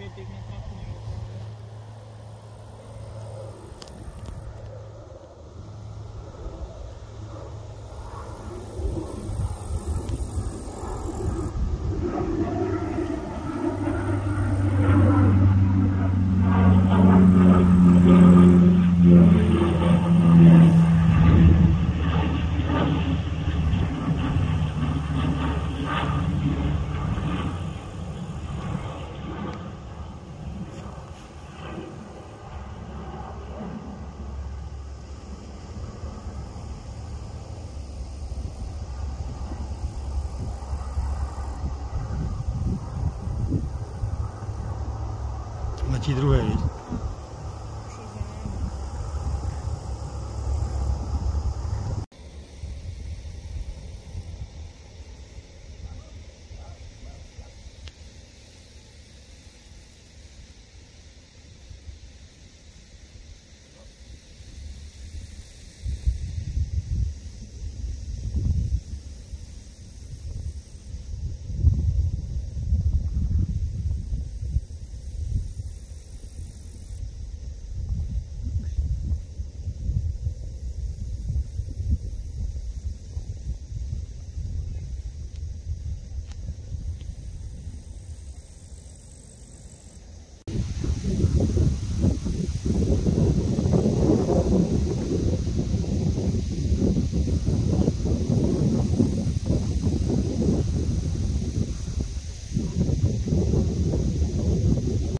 fait des. и другая есть.